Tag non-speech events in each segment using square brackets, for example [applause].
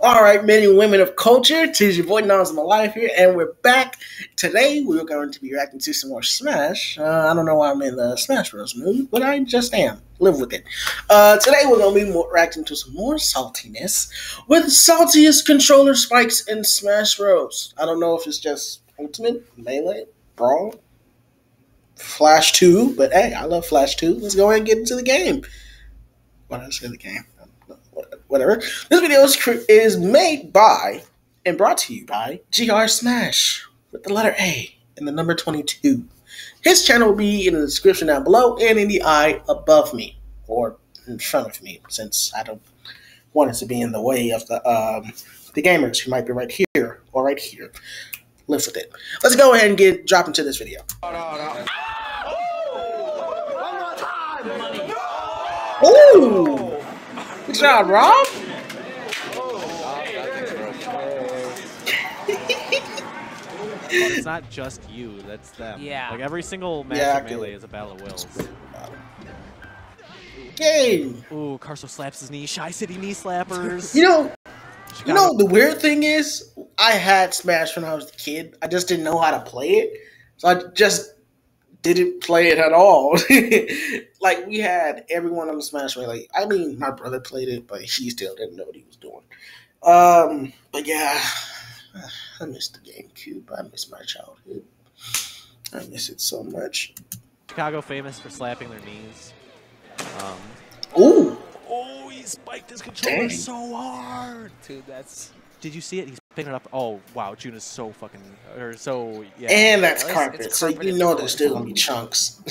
All right, men and women of culture, it is your boy Nazuma Live here, and we're back. Today, we're going to be reacting to some more Smash. Uh, I don't know why I'm in the Smash Bros. mood, but I just am. Live with it. Uh, today, we're going to be more, reacting to some more saltiness with saltiest controller spikes in Smash Bros. I don't know if it's just Ultimate, Melee, Brawl, Flash 2, but hey, I love Flash 2. Let's go ahead and get into the game. What did I say the game? Whatever. This video is, is made by and brought to you by GR Smash with the letter A and the number 22. His channel will be in the description down below and in the eye above me or in front of me since I don't want it to be in the way of the um, the gamers who might be right here or right here. Live with it. Let's go ahead and get drop into this video. Ooh! Good job, Rob. it's not just you, that's them. Yeah. Like every single match yeah, of Melee is a battle of wills. Game. Ooh, Carso slaps his knee. Chi City knee slappers. You know, Chicago. you know the weird thing is, I had Smash when I was a kid. I just didn't know how to play it, so I just didn't play it at all. [laughs] like we had everyone on the Smash Like I mean, my brother played it, but he still didn't know what he was doing. Um, but yeah, I miss the GameCube. I miss my childhood. I miss it so much. Chicago famous for slapping their knees. Um, Ooh. Oh, he spiked his controller Dang. so hard. Dude, that's. Did you see it? He's picking it up. Oh wow, June is so fucking or so yeah. And that's carpet, so you know there's still gonna be chunks.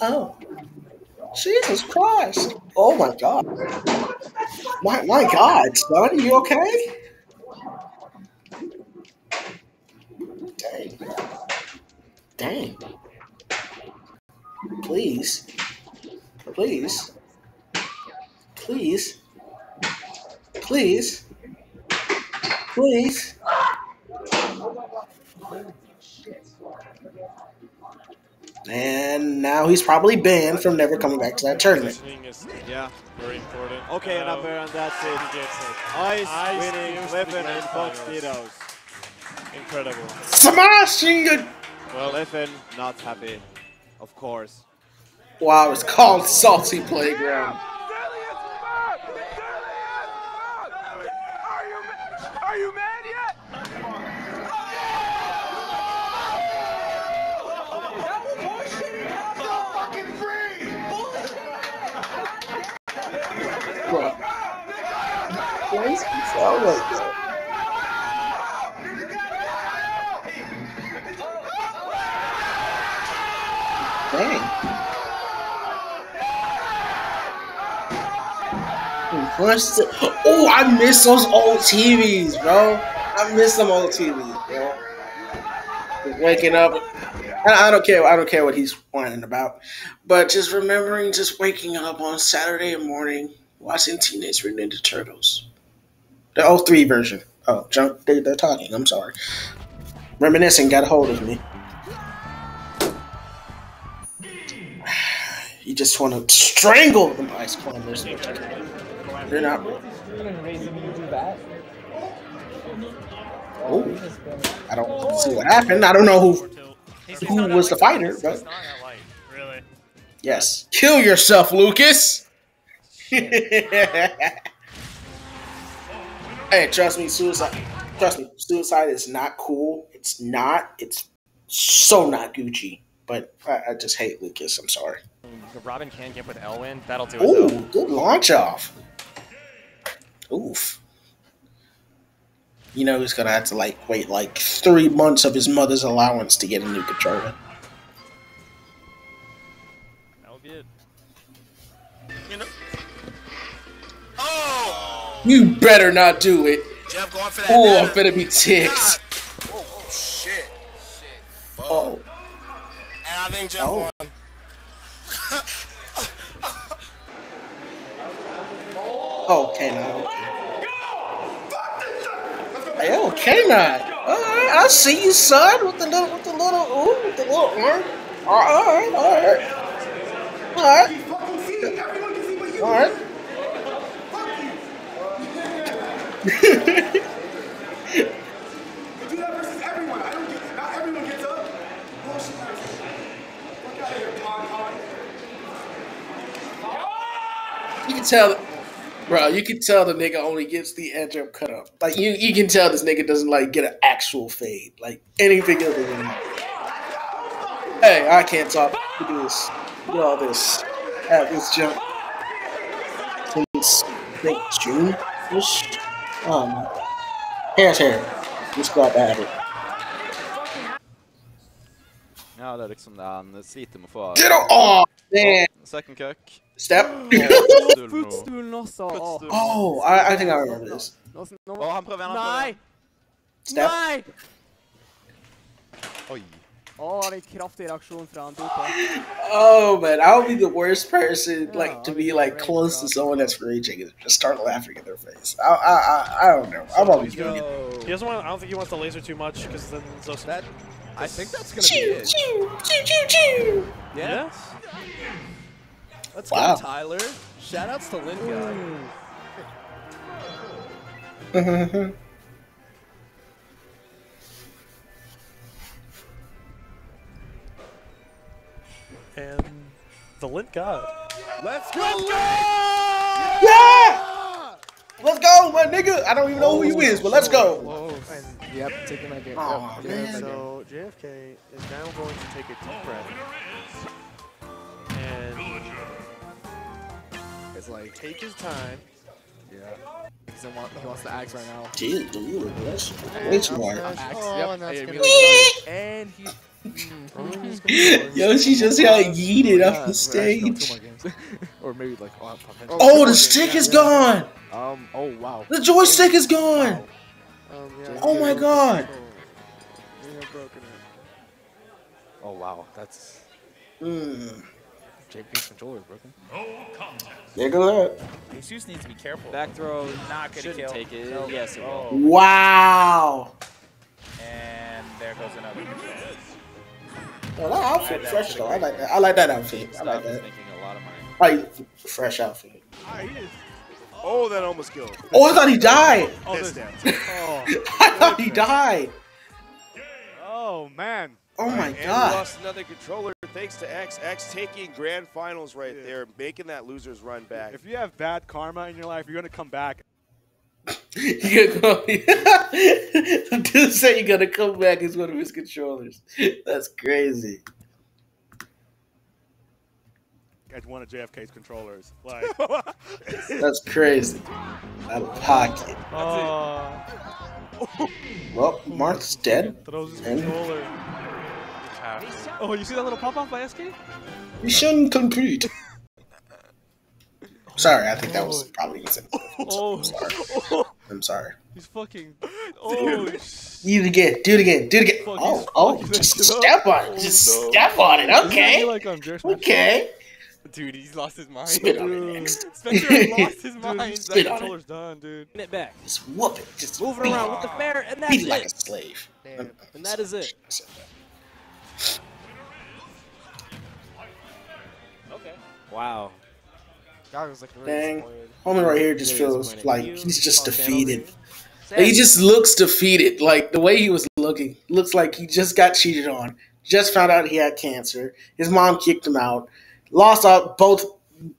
oh, Jesus Christ! Oh my God! My my God, son, are you okay? Dang! Dang! Please. Please. Please. Please. Please. And now he's probably banned from never coming back to that tournament. Yeah, very important. Okay, um, number and that's it. Ice, Ice winning weapon and Fox Tito's. Incredible. Smashing it! Well, FN not happy, of course. Wow, it's called Salty Playground. Why is he like? Oh, I miss those old TVs, bro. I miss them old TVs, bro. waking up, I don't care. I don't care what he's whining about, but just remembering just waking up on Saturday morning watching Teenage Mutant Ninja Turtles, the 03 version. Oh, junk. They, they're talking. I'm sorry. Reminiscing got a hold of me. [sighs] You just want to strangle the ice climbers. They're not real. Oh, I don't see what happened. I don't know who who was the fighter, but yes, kill yourself, Lucas. [laughs] hey, trust me, suicide. Trust me, suicide is not cool. It's not. It's so not Gucci. But I, I just hate Lucas. I'm sorry. Robin can get with Elwin. That'll do it. Ooh, good launch off. Oof. You know he's gonna have to like wait like three months of his mother's allowance to get a new controller. That'll be it. You know. Oh! You better not do it. Jeff going for that. Oh, I'm gonna be ticked. Oh, oh, shit. Shit. Oh. And I think Jeff oh. won. Now. Hey, okay, now. All right, I see you, son, with the little, with the little, ooh, with the little arm. All right, all right. All right. You fucking see. Everyone can see what you All right. Fuck you. You do that versus everyone. I don't get. Not everyone gets up. Bullshit. Fuck out of here, Pon You can tell, bro. You can tell the nigga only gets the edge up cut up. Like you, you can tell this nigga doesn't like get an actual fade. Like anything other than. that. Hey, I can't talk. Look at this. Look at all this. At this jump. Since I think June. Oh my. Hair's hair. Just glad to have it. Ja, det er liksom det han sliter med å få Get on! Oh man. second cook. Step. Footstool nå. Footstoolen også. Oh, I, I think I remember this. Nå, nå, Å, han prøver, han Nei! prøver. Step. Nei! Oi. Å, det er en kraftig reaksjon fra han Dopa. Oh man, I would be the worst person like Yeah, to I'll be be like great, close bro. to someone that's raging and just start laughing in their face. I I I, I don't know. I'm always He's gonna gonna- get He doesn't want. I don't think he wants to laser too much because then Zosa. That, I think that's gonna be it. choo choo choo choo. yeah. Let's Wow. go, Tyler. Shoutouts to Lin guy. [laughs] And the lint god. Let's go! yeah. Let's go, my nigga. I don't even know who you oh, is, but let's go. Yep, taking that game. Oh, Yep, man. so, So JFK is now going to take a deep breath it's like, take his time. yeah. Because he, want, he wants the axe right now. Jeez, dude, that's way too hard. Axe, Oh, yep. and that's hey, gonna And he. [laughs] Yo, she just got yeeted Yeah, off the we're actually going stage. two more games. [laughs] or maybe like, oh, potentially. Oh, the stick is gone. Um, oh, wow. The joystick is gone. Um, yeah, Oh my god. We have broken it. Oh, wow. That's. Mm. JP's controller is broken. There goes that. Jesus needs to be careful. Back throw. Not gonna Shouldn't kill. take it. Nope. Yes, it will. Wow. And there goes another. Well, that outfit fresh though. I like that. I like that outfit. I like that. making a lot of money. Like fresh outfit. Ah, oh, that almost killed. Oh, I thought he died. [laughs] Oh, This [laughs] this, oh, I thought he died. oh man. Oh my And we god. lost another controller thanks to X. X taking grand finals right there, making that losers run back. If you have bad karma in your life, you're gonna come back. You're [laughs] gonna Dude said you're gonna come back as one of his controllers. That's crazy. As one of JFK's controllers. Like, [laughs] That's crazy. Out of pocket. oh, Well, Mark's dead. throws his And- controller. [laughs] Oh, you see that little pop off by SK? Mission complete. Sorry, I think that was oh. probably insensitive. [laughs] Oh, I'm sorry. Oh. I'm sorry. he's fucking. Oh, sh- Do it again. Do it again. Do it again. Fuck, Oh, oh, just that shit up. step on it. Oh, Just no. step on it. Isn't Okay. like on Okay. Dude, he's lost his mind. Spit on it next. Spencer has lost [laughs] his Dude, mind. that Spit on it. done, dude. It back. Just whoop it. Just Moving beat around it. with the fair, and that's Beat it like a slave. Damn. And that is it. I said that. Okay. Wow. God was like really Dang. disappointed. Homie right here just feels disappointed. like You he's just defeated. Like, he just looks defeated. Like the way he was looking, looks like he just got cheated on. Just found out he had cancer. His mom kicked him out. Lost out both,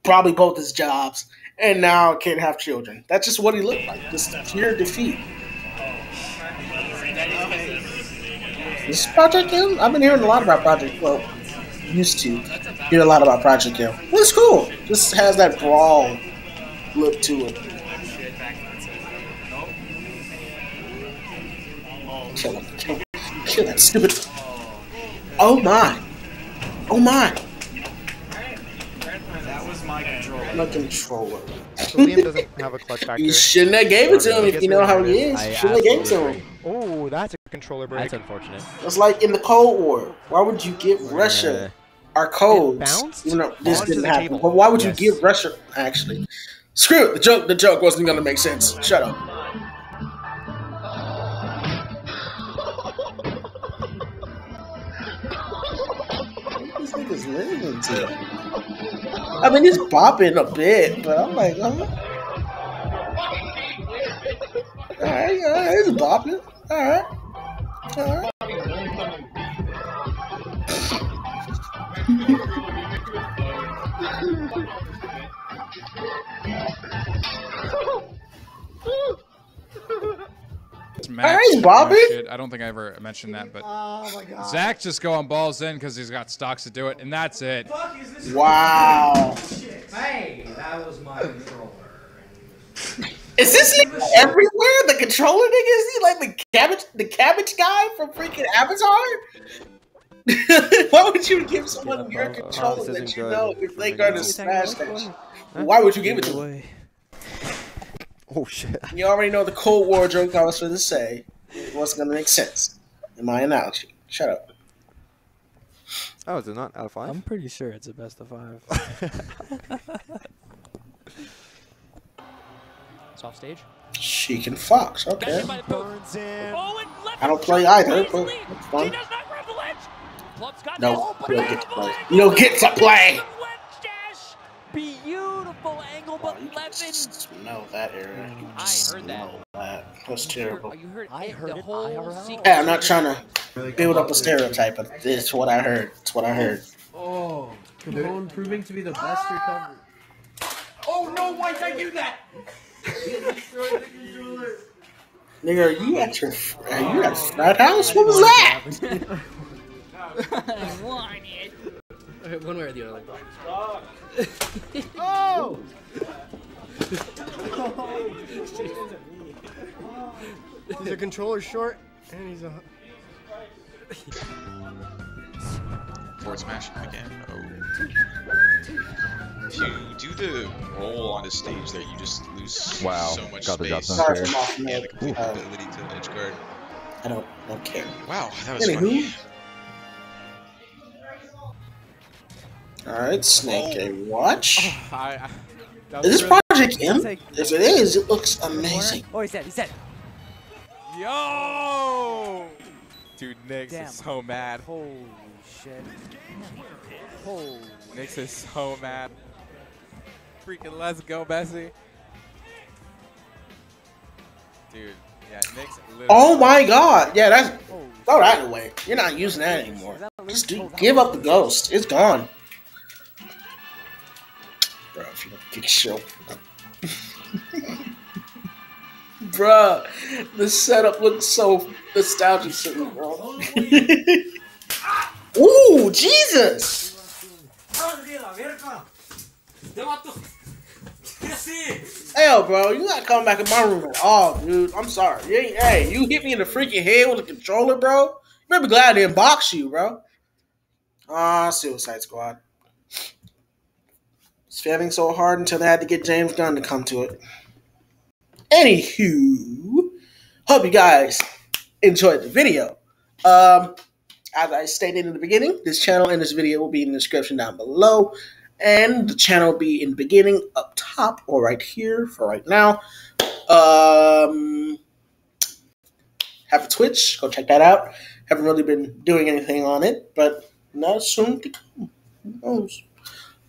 probably both his jobs, and now can't have children. That's just what he looked like. Just pure defeat. This is Project M. I've been hearing a lot about Project. Well, used to hear a lot about Project M. It's cool. Just has that brawl look to it. Kill him. Kill him. Kill that stupid. Oh my. Oh my. That was my controller. My controller. So Liam doesn't have a clutch [laughs] factor. You shouldn't have gave it to him if you know how he is. You shouldn't have gave it to him. Oh, that's a controller break. That's unfortunate. It's like in the Cold War. Why would you give Russia our codes? bounced Even though this didn't happen. table. But why would you give Russia actually? Screw it. The joke the joke wasn't gonna make sense. Shut up. What niggas listening to? I mean, he's bopping a bit, but I'm like, uh all right, all right, he's bopping. All right, all right. Max Hey, Bobby. no shit. I don't think I ever mentioned that, but Oh my god. Zach just going balls in because he's got stocks to do it, and that's it. Wow. Hey, that was my controller. Is this nigga everywhere? The controller nigga? Is he like the cabbage the cabbage guy from freaking Avatar? [laughs] Why would you give someone your controller this that isn't you good know if they for gonna smash that? Why would you give it to him? Oh shit. [laughs] You already know the Cold War joke I was going to say. It wasn't going to make sense in my analogy. Shut up. Oh, is it not out of five? I'm pretty sure it's a best of five. [laughs] Soft stage. She can fox. Okay. Burns in. Oh, I don't play either, but it's fun. No, you don't get to play. You don't get to play. Beautiful angle, but Oh, Levin. smell that area. I heard that. that. That's terrible. Oh, you heard I heard the it whole IRL. Hey, I'm not trying to build up a stereotype, but it's what I heard. It's what I heard. Oh, Capone proving to be the best recovery. Oh no, why did I do that? Nigga, are you at your are you at frat house? What was that? One way or the other. Oh! he's a controller short, and he's a. Forward smash again. Oh. If you do the roll on the stage there, you just lose Wow, so much got the drop space down Sorry there. from off and the mid. complete Uh, ability to edge guard. I don't don't care. Wow, that was Anywho. funny. Alright, Snake A watch. I, I, that Is was this really- Project M? Take- If it is, it looks amazing. Oh, he's dead. He's dead. Yo! Dude, Nix Damn. is so mad. Holy shit. Holy. Nix is so mad. Freaking let's go, Bessie. Dude, yeah, Nix literally. Oh my god. Yeah, that's Holy. throw that away. You're not using that anymore. Just do, give up the ghost. It's gone. Bro, if you don't get show. Bruh, the setup looks so nostalgic to me, bro. [laughs] Ooh, Jesus! Hell, bro, you not coming back in my room at all, dude. I'm sorry. You ain't, hey, you hit me in the freaking head with a controller, bro. You better be glad I didn't box you, bro. Ah, Suicide Squad. It's failing so hard until they had to get James Gunn to come to it. Anywho, hope you guys enjoyed the video. Um, as I stated in the beginning, this channel and this video will be in the description down below, and the channel be in beginning up top or right here for right now. Um, have a Twitch, go check that out. Haven't really been doing anything on it, but not soon to come. Who knows?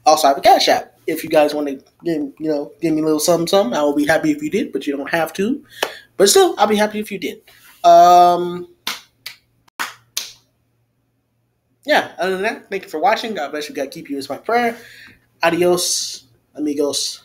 Also, have a Cash App. If you guys want to give, you know, give me a little something, something, I will be happy if you did, but you don't have to. But still, I'll be happy if you did. Um, yeah, other than that, thank you for watching. God bless you. God keep you is my prayer. Adios, amigos.